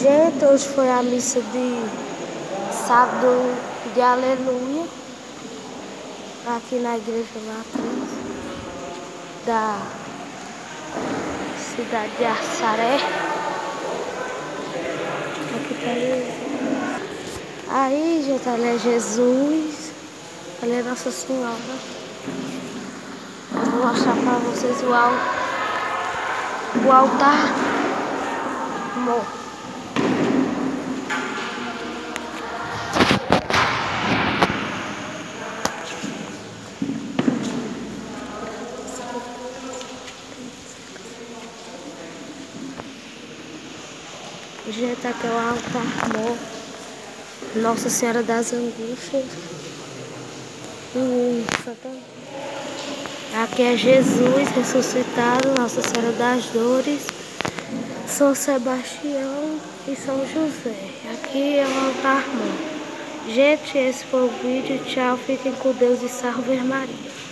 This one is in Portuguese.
Gente, hoje foi a missa de sábado de aleluia aqui na igreja matriz da cidade de Assaré. Aqui tá Jesus. Aí, gente, ali é Jesus, ali é Nossa Senhora. Vou mostrar pra vocês o, al o altar. Amor. Gente, aqui é o altar mor. Nossa Senhora das Angústias. Hum, aqui é Jesus ressuscitado, Nossa Senhora das Dores, São Sebastião e São José. Aqui é o altar mor. Gente, esse foi o vídeo. Tchau, fiquem com Deus e salve Maria.